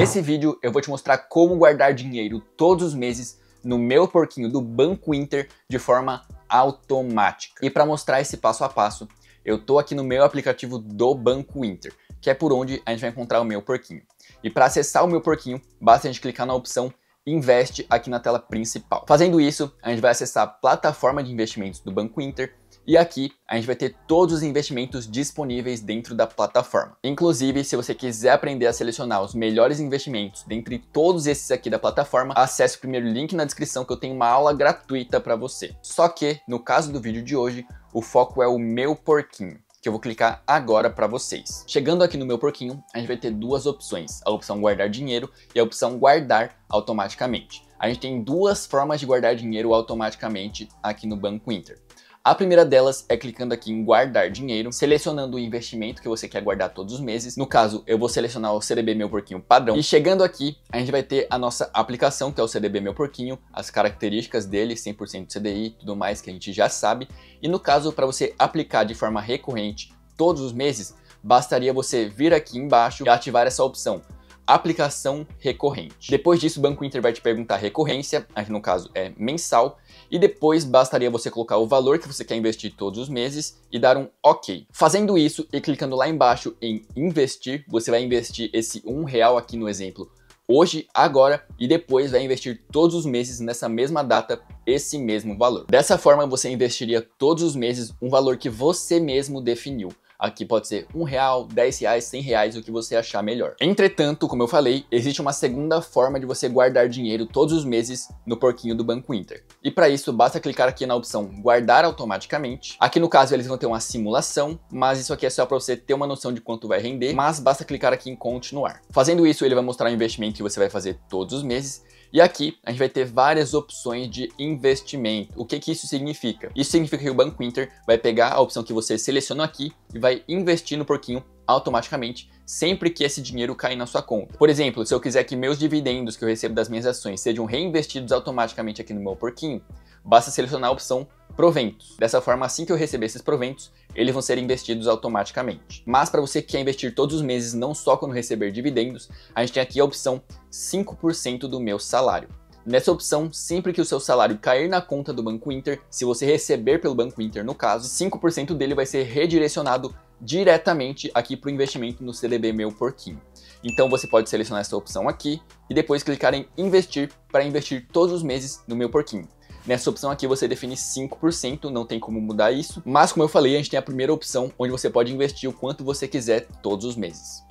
Nesse vídeo eu vou te mostrar como guardar dinheiro todos os meses no meu porquinho do Banco Inter de forma automática. E para mostrar esse passo a passo, eu tô aqui no meu aplicativo do Banco Inter, que é por onde a gente vai encontrar o meu porquinho. E para acessar o meu porquinho, basta a gente clicar na opção Investe aqui na tela principal. Fazendo isso, a gente vai acessar a plataforma de investimentos do Banco Inter e aqui a gente vai ter todos os investimentos disponíveis dentro da plataforma. Inclusive, se você quiser aprender a selecionar os melhores investimentos dentre todos esses aqui da plataforma, acesse o primeiro link na descrição que eu tenho uma aula gratuita para você. Só que, no caso do vídeo de hoje, o foco é o meu porquinho que eu vou clicar agora para vocês. Chegando aqui no meu porquinho, a gente vai ter duas opções, a opção guardar dinheiro e a opção guardar automaticamente. A gente tem duas formas de guardar dinheiro automaticamente aqui no Banco Inter. A primeira delas é clicando aqui em guardar dinheiro, selecionando o investimento que você quer guardar todos os meses. No caso, eu vou selecionar o CDB Meu Porquinho padrão. E chegando aqui, a gente vai ter a nossa aplicação, que é o CDB Meu Porquinho, as características dele, 100% CDI, tudo mais que a gente já sabe. E no caso, para você aplicar de forma recorrente todos os meses, bastaria você vir aqui embaixo e ativar essa opção aplicação recorrente. Depois disso, o Banco Inter vai te perguntar recorrência, aqui no caso é mensal, e depois bastaria você colocar o valor que você quer investir todos os meses e dar um OK. Fazendo isso e clicando lá embaixo em investir, você vai investir esse um real aqui no exemplo hoje, agora e depois vai investir todos os meses nessa mesma data esse mesmo valor. Dessa forma, você investiria todos os meses um valor que você mesmo definiu. Aqui pode ser um real, dez reais, cem reais, o que você achar melhor. Entretanto, como eu falei, existe uma segunda forma de você guardar dinheiro todos os meses no porquinho do Banco Inter. E para isso, basta clicar aqui na opção guardar automaticamente. Aqui no caso, eles vão ter uma simulação, mas isso aqui é só para você ter uma noção de quanto vai render, mas basta clicar aqui em continuar. Fazendo isso, ele vai mostrar o investimento que você vai fazer todos os meses e aqui a gente vai ter várias opções de investimento. O que, que isso significa? Isso significa que o Banco Inter vai pegar a opção que você selecionou aqui e vai investir no porquinho automaticamente sempre que esse dinheiro cair na sua conta. Por exemplo, se eu quiser que meus dividendos que eu recebo das minhas ações sejam reinvestidos automaticamente aqui no meu porquinho, basta selecionar a opção proventos. Dessa forma, assim que eu receber esses proventos, eles vão ser investidos automaticamente. Mas para você que quer investir todos os meses, não só quando receber dividendos, a gente tem aqui a opção 5% do meu salário. Nessa opção, sempre que o seu salário cair na conta do Banco Inter, se você receber pelo Banco Inter no caso, 5% dele vai ser redirecionado diretamente aqui para o investimento no CDB Meu Porquinho. Então você pode selecionar essa opção aqui e depois clicar em investir para investir todos os meses no Meu Porquinho. Nessa opção aqui você define 5%, não tem como mudar isso. Mas como eu falei, a gente tem a primeira opção, onde você pode investir o quanto você quiser todos os meses.